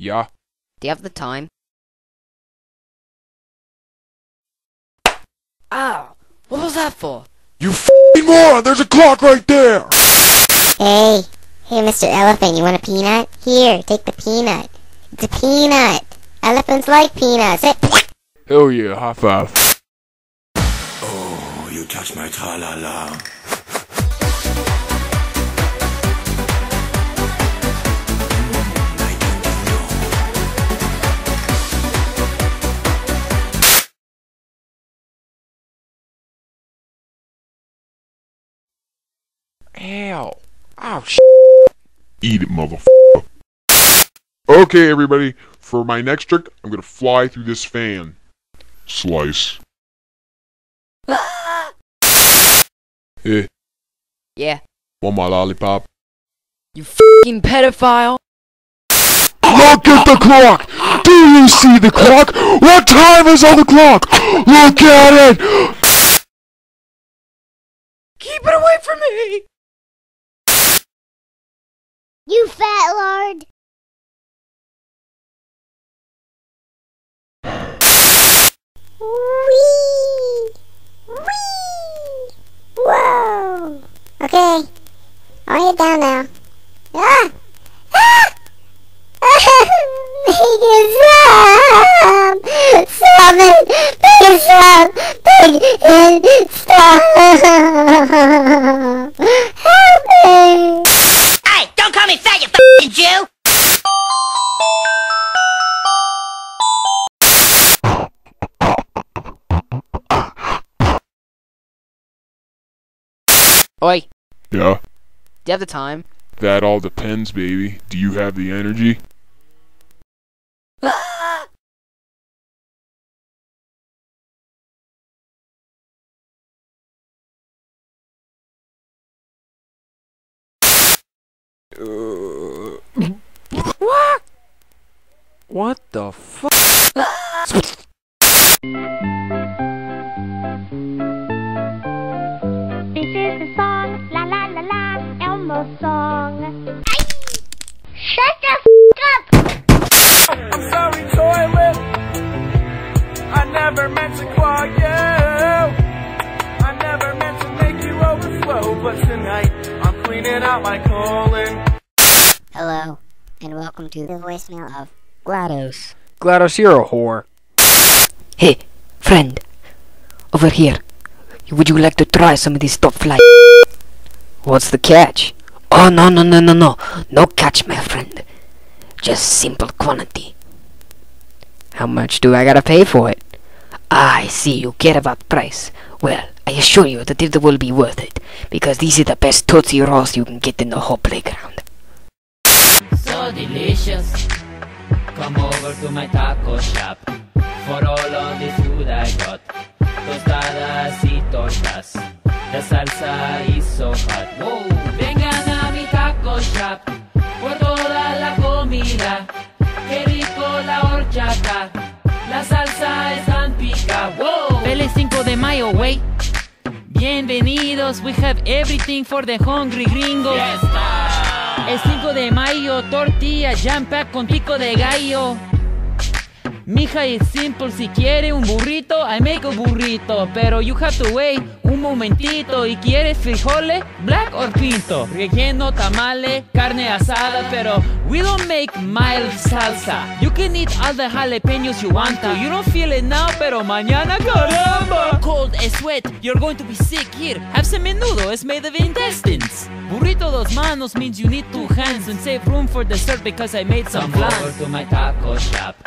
Oi, Yeah. do you have the time? Ow! What was that for? You f***ing moron! There's a clock right there! Hey, hey, Mr. Elephant, you want a peanut? Here, take the peanut. It's a peanut. Elephants like peanuts. Hey, Hell yeah, high five. Oh, you touch my tra-la-la. Ow. Oh, sh Eat it, motherfucker. Okay, everybody. For my next trick, I'm gonna fly through this fan. Slice. Eh, Yeah, want my lollipop? you fucking pedophile! Look at the clock! Do you see the clock? What time is on the clock? Look at it! Keep it away from me! You fat lard. Whee! Whee! Whoa! Okay, I'll head down now. Ah! Ah! Make it stop! Stop it! Stop! Make it stop! Oi, Yeah, do you have the time? that all depends, baby. Do you have the energy? What? What the fuck? This is the song, la la la la, Elmo song. Shut the f up! I'm sorry, toilet. I never meant to clog you. I never meant to make you overflow. But tonight, I'm cleaning out my colon. Hello, and welcome to the voicemail of GLaDOS. GLaDOS, you're a whore. Hey, friend. Over here. Would you like to try some of this top fly? What's the catch? Oh, no, no, no, no, no. No catch, my friend. Just simple quantity. How much do I gotta pay for it? I see you care about price. Well, I assure you that it will be worth it, because these are the best Tootsie Rolls you can get in the whole playground. so delicious. Come over to my taco shop. For all of this food I got tostadas y tortas. La salsa is so hot. Wow. Vengan a mi taco shop por toda la comida. Qué rico la horchata. La salsa es tan pica. Wow. Feliz 5 de mayo, wey. Bienvenidos, we have everything for the hungry gringos. El 5 de mayo, tortilla, jam pack con pico de gallo. Mija, it's simple, si quiere un burrito, I make a burrito. Pero you have to wait un momentito. ¿Y quieres frijoles, black or pinto? Relleno, tamale, carne asada, pero we don't make mild salsa. You can eat all the jalapenos you want to. You don't feel it now, pero mañana, caramba! Cold as sweat, you're going to be sick here. Have some menudo, it's made of intestines. Burrito dos manos means you need two hands and save room for dessert because I made some plans. To my taco shop